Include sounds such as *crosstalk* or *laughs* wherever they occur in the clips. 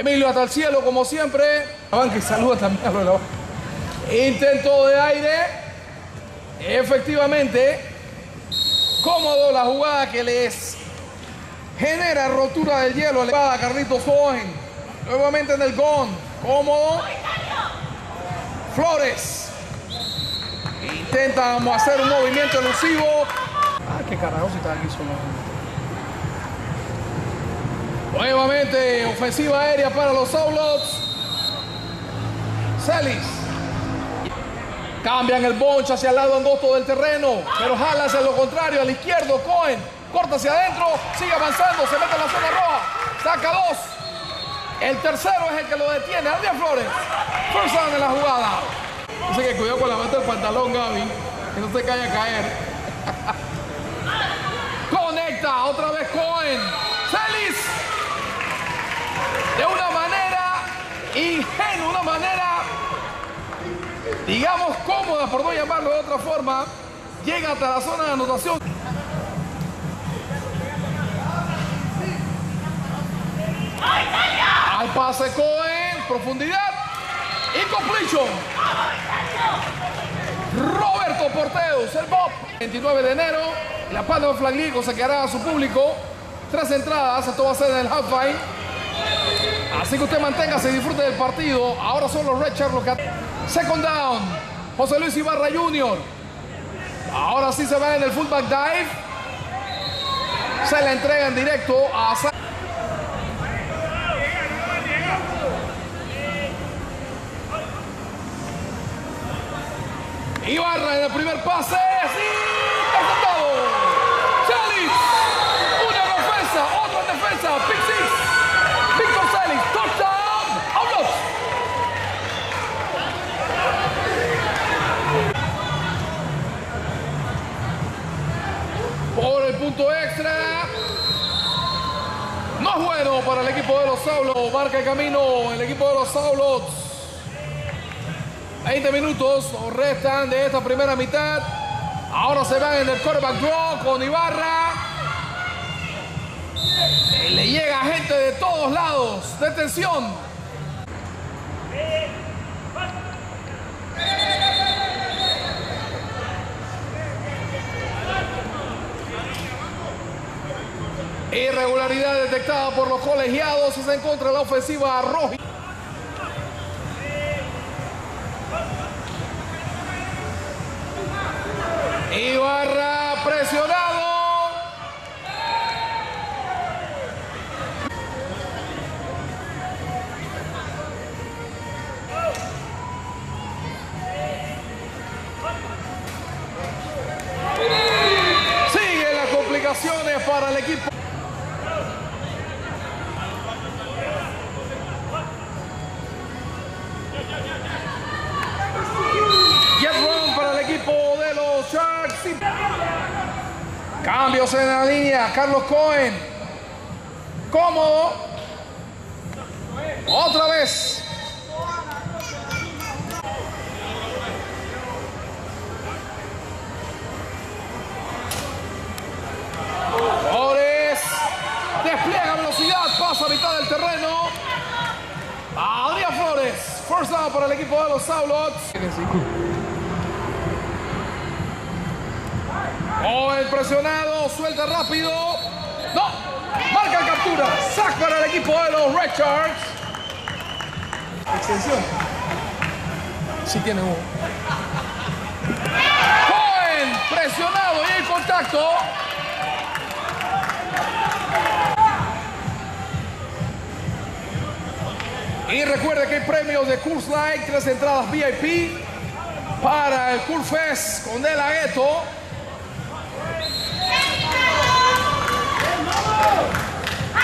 Emilio hasta el cielo, como siempre. que saluda también a los Intento de aire. Efectivamente, cómodo la jugada que les genera rotura del hielo. Elevada Carlitos Cohen. Nuevamente en el GON. Cómodo. Flores. Intentan hacer un movimiento elusivo. Ah, qué carajo si está aquí solo. Nuevamente, ofensiva aérea para los Saulots. Celis. Cambian el bonch hacia el lado angosto del terreno, pero jala hacia lo contrario, al izquierdo, Cohen. Corta hacia adentro, sigue avanzando, se mete en la zona roja, saca dos. El tercero es el que lo detiene, Adrián Flores. First en la jugada. Así que cuidado con la meta del pantalón, Gaby, que no se caiga a caer. *laughs* ingenua, una manera, digamos, cómoda, por no llamarlo de otra forma, llega hasta la zona de anotación. Al pase Cohen, profundidad y completion. Roberto Porteus, el Bob. 29 de enero, la Palma Flaglico se quedará a su público. Tres entradas, esto va a ser en el half-fight. Así que usted manténgase y disfrute del partido. Ahora son los Red Sharks los que... Second down. José Luis Ibarra Jr. Ahora sí se va en el fullback dive. Se le entrega en directo a... Ibarra en el primer pase. ¡Sí! ¡Celis! Una en ofensa, otra en defensa. Pick bueno para el equipo de los Saulos. Marca el camino el equipo de los Saulos. 20 minutos restan de esta primera mitad. Ahora se van en el quarterback draw con Ibarra. Le llega gente de todos lados. Detención. Irregularidad detectada por los colegiados. Se encuentra la ofensiva roja. Carlos Cohen. Cómodo. Otra vez. Flores. Despliega velocidad. Pasa a mitad del terreno. Adrián Flores. First down para el equipo de los Saulots. Oh, presionado, suelta rápido. No, marca captura. Sac para el equipo de los Red Sharks. Extensión. Sí tiene uno. Cohen, presionado y el contacto. Y recuerde que hay premios de Curse Light, tres entradas VIP para el Cool Fest con De La.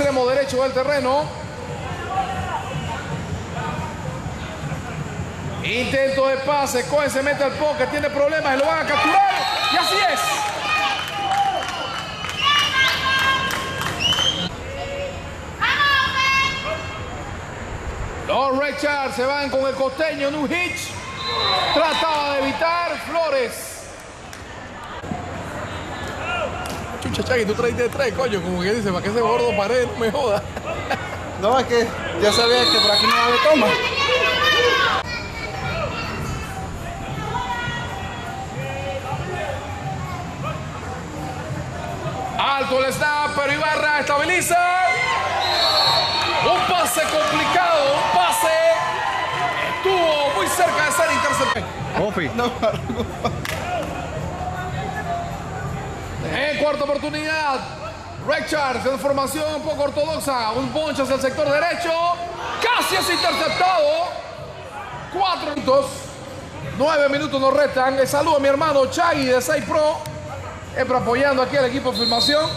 Extremo derecho del terreno. Intento de pase, Cohen se mete al pocket, tiene problemas lo van a capturar. Y así es. Los Richards se van con el costeño New Hitch. Trataba de evitar Flores. Chagui, tú traiste de tres, coño. Como que dice, para que ese gordo pared no me joda. *laughs* No, es que Ya sabía que por aquí no había toma. Alto el snap, pero Ibarra estabiliza. Un pase complicado, un pase estuvo muy cerca de ser interceptado. Ofi. No, *laughs* cuarta oportunidad, Richards en formación un poco ortodoxa, un poncho hacia el sector derecho, casi es interceptado. Cuatro minutos, nueve minutos nos restan. Le saludo a mi hermano Chagui de 6 Pro, siempre apoyando aquí al equipo de filmación.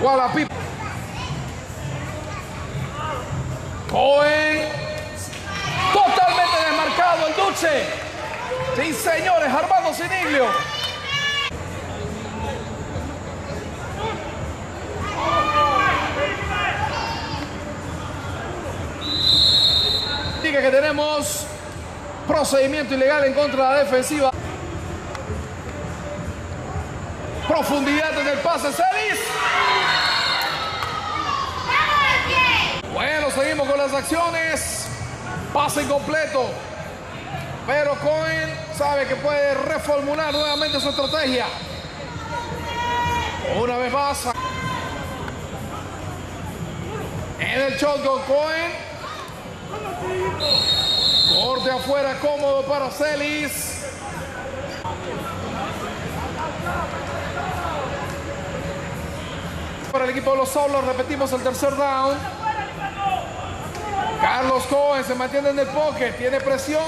Gualapi. Cohen, totalmente desmarcado el Duce. Sí, señores, Armando Siniglio. Diga que procedimiento ilegal en contra de la defensiva. Profundidad en el pase, Celis. Bueno, seguimos con las acciones. Pase incompleto. Pero Cohen sabe que puede reformular nuevamente su estrategia. Una vez más. En el shotgun Cohen. Corte afuera cómodo para Celis. Para el equipo de los solos repetimos el tercer down. Carlos Cohen se mantiene en el pocket, tiene presión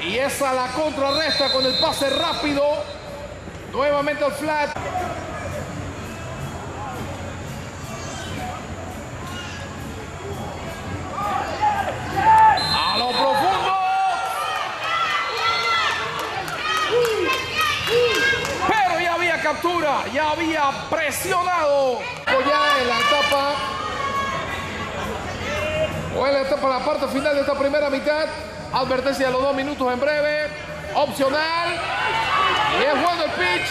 y esa la contrarresta con el pase rápido. Nuevamente al flat. Captura, ya había presionado. Ya en la etapa. O en la etapa, la parte final de esta primera mitad. Advertencia de los dos minutos en breve. Opcional. Y es bueno el pitch.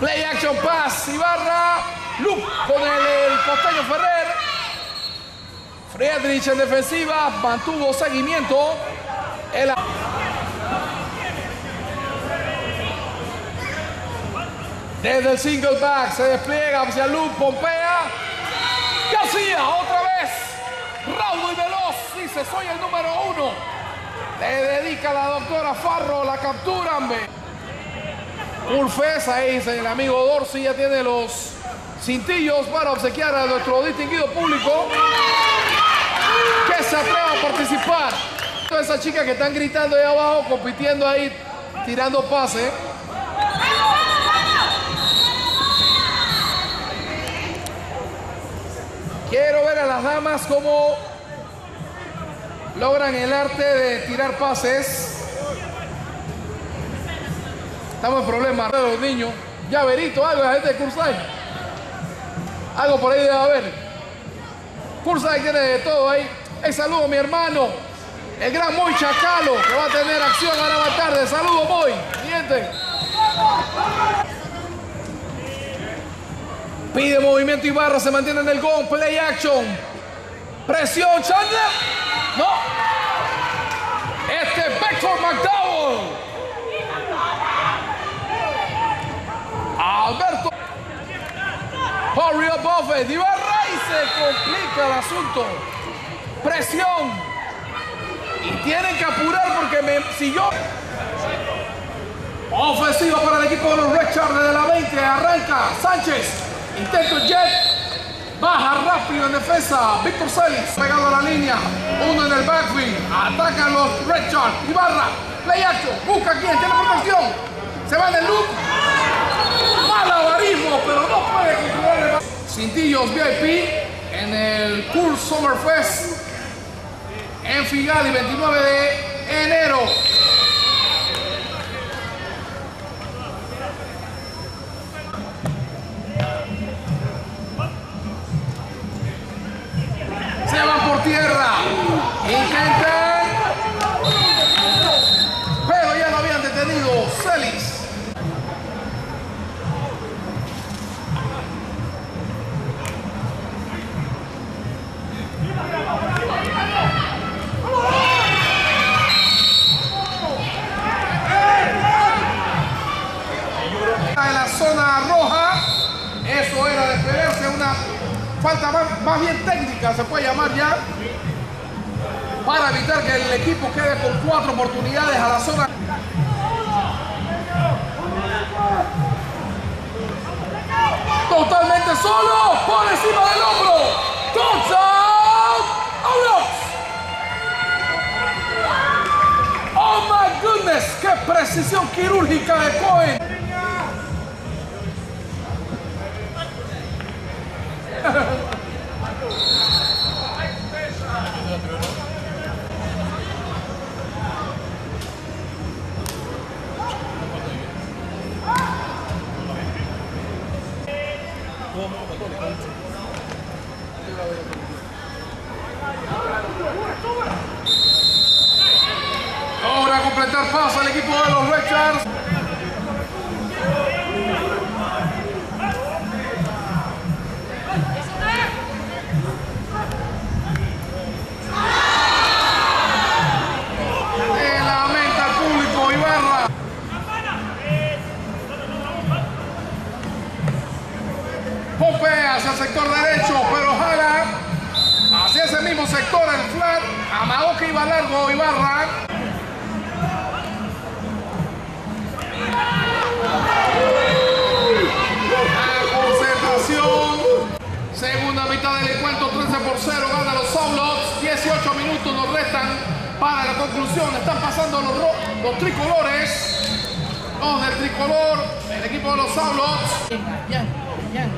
Play action pass. Ibarra. Loop con el, el costeño Ferrer. Friedrich en defensiva. Mantuvo seguimiento. El... Desde el single back se despliega hacia Luke Pompea. García otra vez. Raudo y veloz. Dice, soy el número uno. Le dedica la doctora Farro la captura. hombre. Urfes, ahí el amigo Dorsi ya tiene los cintillos para obsequiar a nuestro distinguido público que se atreva a participar. Toda esa chica que están gritando ahí abajo, compitiendo ahí, tirando pase. Quiero ver a las damas cómo logran el arte de tirar pases. Estamos en problemas de los niños. Llaverito, algo la gente de Cursay. Algo por ahí debe haber. Cursay tiene de todo ahí. El saludo mi hermano, el gran Moy Chacalo, que va a tener acción ahora más tarde. Saludos, Moy. Miente. Pide movimiento Ibarra, se mantiene en el gol, play action. Presión, Chandler. No. Este es Beckford McDowell. Alberto. Up offense. Ibarra y se complica el asunto. Presión. Y tienen que apurar porque si yo... Ofensiva para el equipo de los Red Sharks desde la 20. Arranca Sánchez. Intento jet. Baja rápido en defensa. Víctor Celis. Pegado a la línea. Uno en el backfield. Atacan los Sharks. Ibarra. Play action. Busca quien. Tiene protección. Se va en el loop. Malabarismo, pero no puede el Cintillos VIP en el Cool Summer Fest en Figali, 29 de enero. Solo, por encima del hombro. Touchdown, Aurox. Oh my goodness, qué precisión quirúrgica de Cohen. *laughs* Logra completar paso el equipo de los Red Iba largo Ibarra. La concentración. Segunda mitad del encuentro, 13 por 0, gana los Saulots. 18 minutos nos restan para la conclusión. Están pasando los, tricolores. Los del tricolor, el equipo de los Saulots. Yang, yang,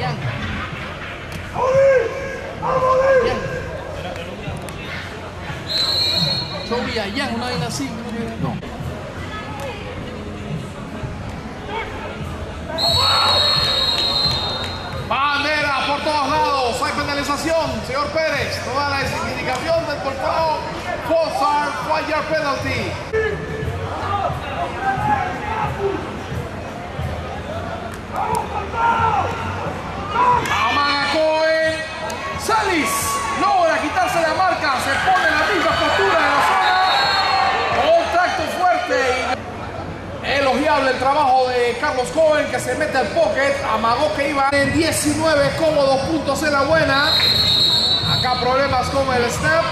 yang. Yang una vez así, no. Bandera por todos lados. Hay penalización, señor Pérez. Toda la indicación del portado. Forzar, fire penalty. Amaga Cohen. Salis logra quitarse la marca. Se pone en la misma postura de la zona. Contacto fuerte. El trabajo de Carlos Cohen que se mete al pocket. Amagó que iba en 19 cómodos puntos en la buena. Acá problemas con el snap.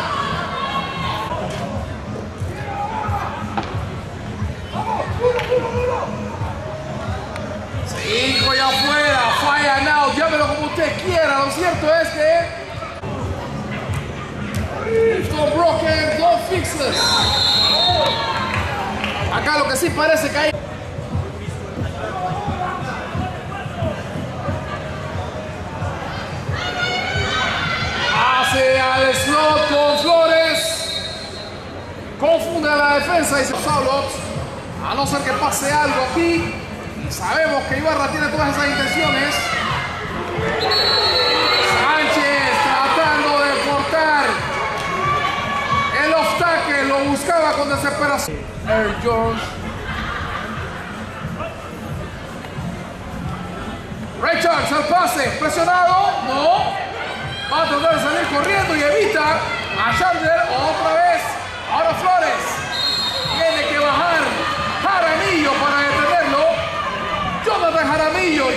Cinco y afuera, fire now, llámelo como usted quiera. Lo cierto es que. Broken, don't fixes. Acá lo que sí parece que hay. Confunde a la defensa y se. A no ser que pase algo aquí. Sabemos que Ibarra tiene todas esas intenciones. Sánchez tratando de cortar. El off tackle lo buscaba con desesperación. Air Jones. Richards al pase, presionado, no. Va a tratar de salir corriendo y evita a Chandler otra vez. Ahora Flores. Tiene que bajar Jaramillo para detenerlo. Jonathan Jaramillo y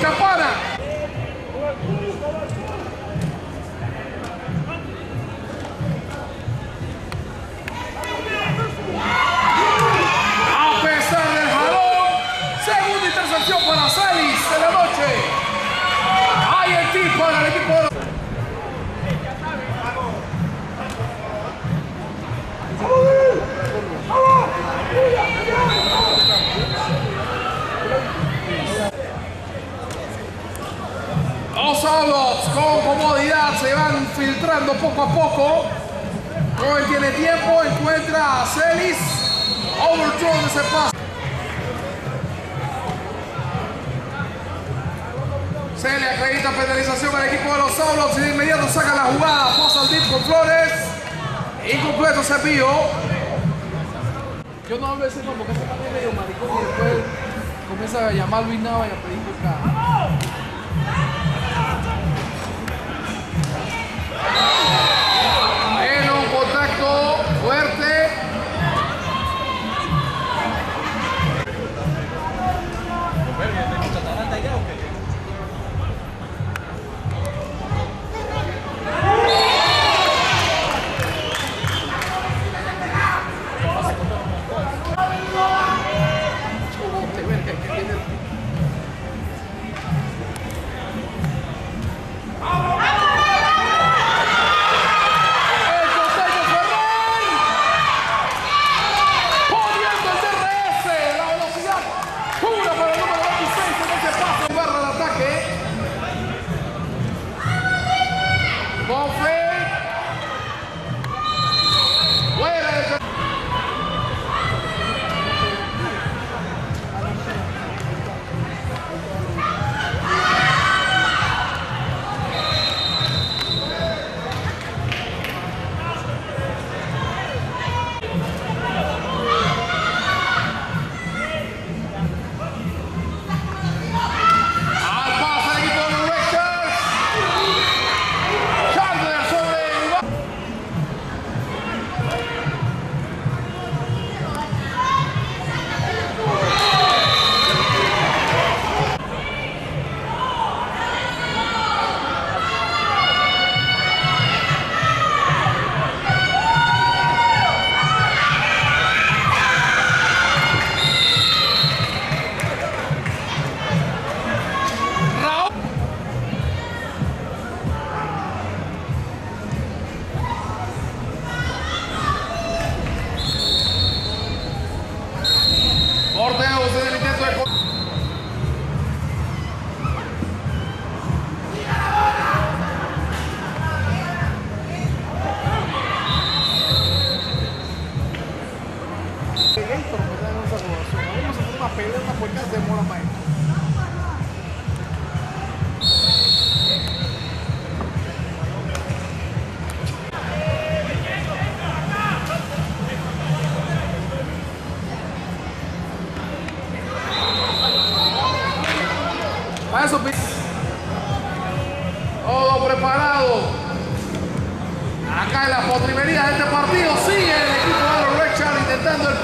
Overthrown ese paso. Se le acredita penalización al equipo de los Outlaws y de inmediato saca la jugada. Pasa al tip con Flores. Incompleto Cepillo. Yo no hablo de ese nombre porque ese es medio maricón y después comienza a llamar a Luis Nava y a pedir contacto fuerte. Potrimería de este partido sigue el equipo de los Red intentando el...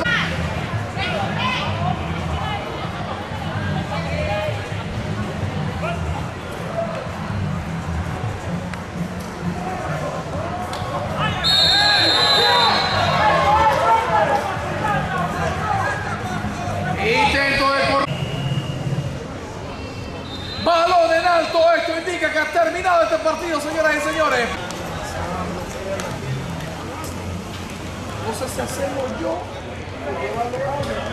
Balón en alto, esto indica que ha terminado este partido, señoras y señores. Sé si hacemos yo.